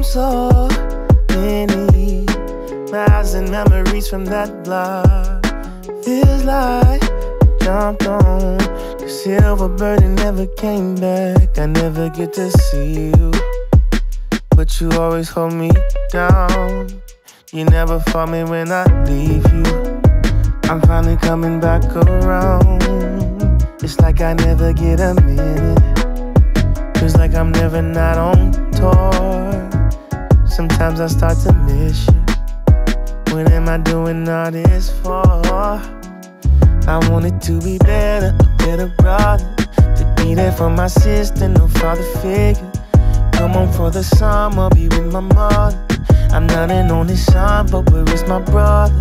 come so many miles and memories from that block. Feels like jumped on the silver bird and never came back. I never get to see you, but you always hold me down. You never fought me when I leave you. I'm finally coming back around. It's like I never get a minute. Feels like I'm never not on tour. Sometimes I start to miss you. What am I doing all this for? I wanted to be better, a better brother. To be there for my sister, no father figure. Come home for the summer, be with my mother. I'm not an only son, but where is my brother?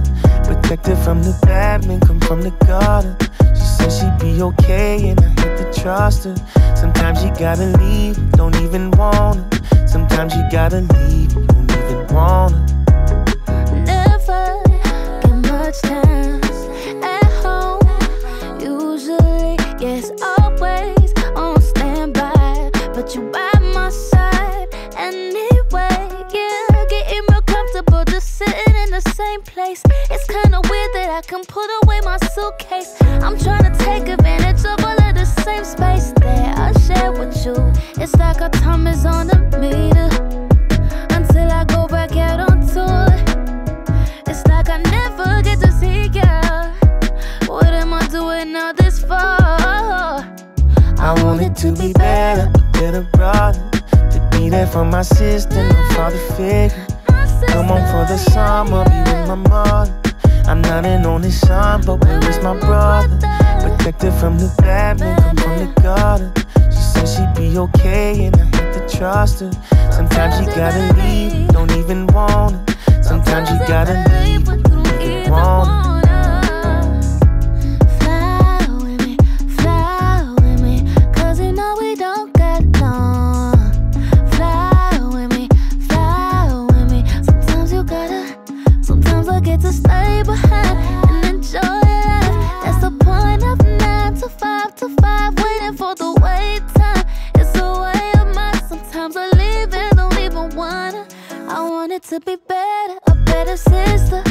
Protected from the bad men, come from the gutter. She said she'd be okay, and I had to trust her. Sometimes you gotta leave, don't even wanna. Sometimes you gotta leave, don't even wanna. Never get much time at home. Usually, yes, always on standby. But you by my side anyway. Yeah, getting real comfortable just sitting in the same place. It's kinda weird that I can put away my suitcase. I'm trying to take advantage of all of the same space that I share with you. To be better, a better brother. To be there for my sister, no father figure. Come home for the summer, be with my mother. I'm not an only son, but where is my brother? Protected from the bad men, come from the gutter. She said she'd be okay, and I had to trust her. Sometimes you gotta leave, don't even wanna. Sometimes you gotta leave, don't even wanna. Fly get to stay behind and enjoy life. That's the point of nine to five to five, waiting for the wait time. It's a way of mine. Sometimes I leave and don't even wanna. I want it to be better, a better sister.